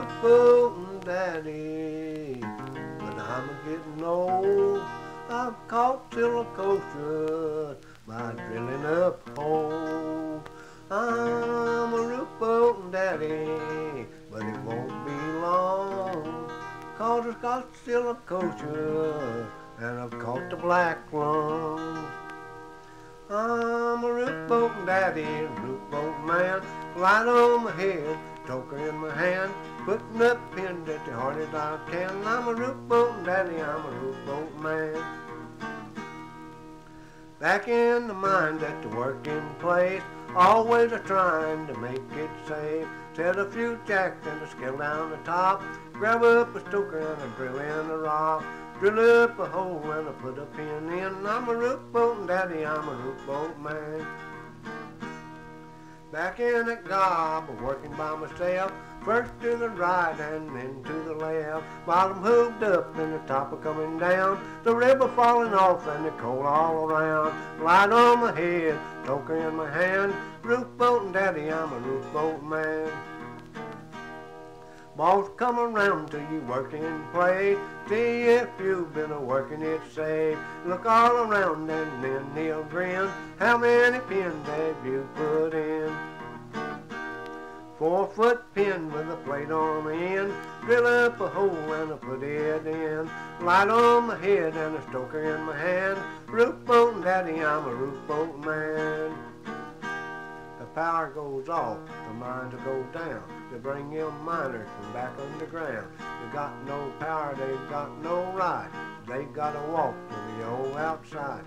beautiful daddy. But I'm getting old. I've caught till a by drilling up hole. I'm a real boat daddy, but it won't be long. Cause I've got still and I've caught the black one. I'm a roof bolt daddy, roof bolt man, light on my head, toker in my hand, putting up pins at the I can. I'm a roof bolt daddy, I'm a roof bolt man. Back in the mines at the working place, always a trying to make it safe. Set a few jacks and a scale down the top, grab up a stoker and a drill in the rock. Drill up a hole and I put a pin in. I'm a roof bolt daddy, I'm a roof bolt man. Back in at gob, working by myself. First to the right and then to the left. Bottom hooked up and the top are coming down. The river falling off and the coal all around. Light on my head, toker in my hand. Roof bolt and daddy, I'm a roof bolt man. Boss come around to you working play. See if you've been a working it safe. Look all around and then he'll grin. How many pins have you put in? Four foot pin with a plate on the end. Drill up a hole and I put it in. Light on my head and a stoker in my hand. Roof bolt daddy, I'm a roof bolt man. The power goes off, the mines go down. They bring in miners from back underground. They got no power, they've got no right. They've gotta walk to the old outside.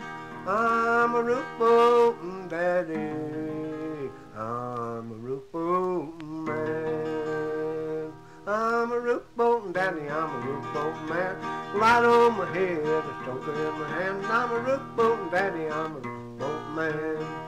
I'm a roof bolt daddy. I'm a roof bolt man. I'm a roof bolt daddy, I'm a roof bolt man. Light on my head, a stoker in my hand. I'm a roof bolt daddy, I'm a roof bolt man.